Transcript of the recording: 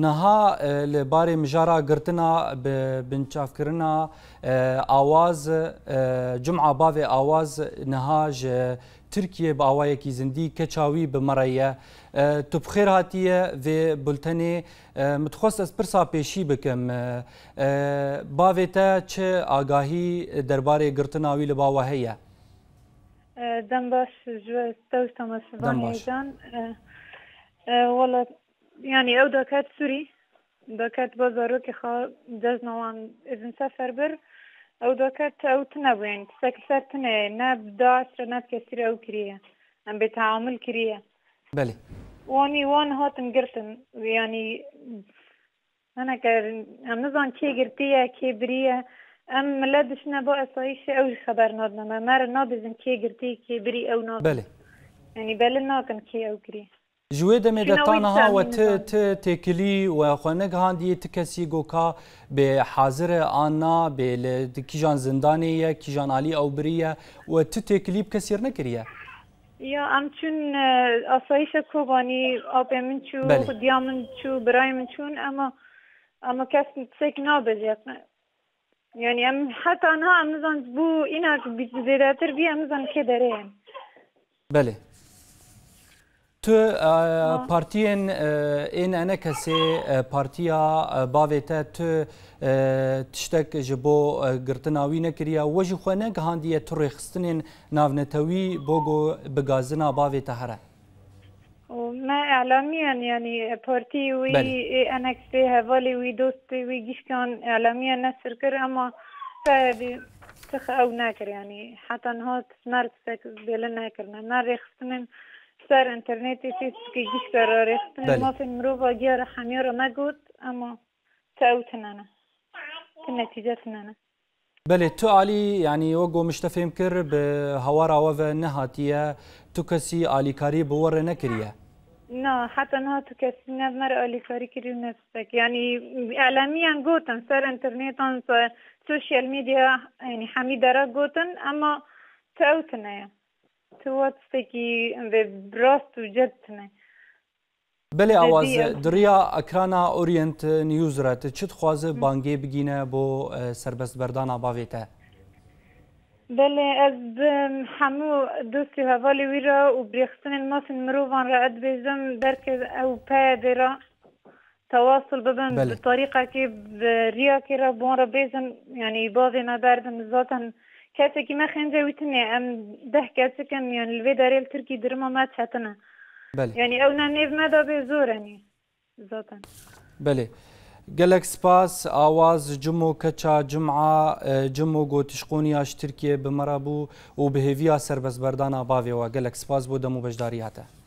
نها لباري مجارا قرتنا بنشاف كرنا آواز جمعة بافي آواز نهاج ترکیه به آوای کی زندی کچاوی به مرایه تو بخیر هاتیه و بلتنی متخصص از پرسا پیشی بکم باویتا چه آگاهی درباره گرتناوی لباوه هیه دم باش جو استوشتم از جان والله یعنی ئەو دەکات سووری دەکات بۆ زۆرۆکی خ دەستنەوان ئزمسە فەربەر ئەو دەکات ئەو تنەبووین سەکی ناب تنێ نەبداشرە ناب ئەو او ئەم ام بتعامل کریە بلي واني وان هاتن يعني انا كار ام نظان كي قرتيه كي بریە ام لە دشنە اصايش او ئەو نادنا ما مار نابزم كي قرتيه كي بري او نا بلي يعني بەل ناکەن كي او کریە جوی د می د تانها و ت ت تکلی و خونګ هاندی ت کسی ګوکا به حاضر آنا به د کیجان زندانی یا کیجان علی او بریه و ت تکلیب کسیر نکریه یا ام چون آسایش کوبانی آب من چو خودیا من چو برای من چون اما اما کس تسک نابجه یعنی ام حتی آنها ام نزان بو اینا بیزیدتر بی ام نزان که داره بله تو پارتیین این انه کسی پارتیا باویته تو تشتک جبو گرتناوی نکریا و جی خو نه گهاندیه تو رخصتنین ناونتوی بوگو بگازنا باویته هره ما اعلاميا يعني بارتي وي انكس بي هفالي وي دوستي وي جيشكان اعلاميا نسر كر اما تخ او ناكر يعني حتى نهار تسنار تسك بيلن ناكرنا نار يخصنن سر انترنتی چیز که گیش قراره ما فی مرو با گیار حمیار ما نگود اما تاوت نانا نتیجه نانا بله تو علی یعنی و گو مشتفیم کر به هوا را و نهاتیه تو کسی علی کاری بور نکریه نه حتی نه تو کسی نه مر علی کاری کریم نفسک یعنی اعلامی هم گوتن سر انترنت هم سوشیل میدیا یعنی حمی را گوتن اما تاوت نه تواتستێکی ڕاست و جەتمە بلێ ئاواز دریا ئەکرانا ئۆریەنت نیوزرەت چت خوازە بانگێ بگینە بۆ سربەست بەردانا باوێتە بلێ ئەس هەموو دوستی هەواڵی ویرە و برێختنن ماسن مرۆڤان ڕە ئەدبێزم دەرکە ئەو پیا دێرا تواصل ببن بطريقة كي رياكي ربون ربيزن يعني باغي نبردن ذاتن کاتێکی مە خێنجە وتنێ ئەم ده کاتەکەم میان لێ دارێل ترکی درمە مات هاتنە ینی ئەو نانێمەدا بێ زۆرەنی زاتن بەێ. gelek spas awaz cimo keça cima cimo gotişqoniya ji Tirkiye bi mera bû û bi hêviya serbezberdana bavê wa gelek spas bo demû bejdariya te.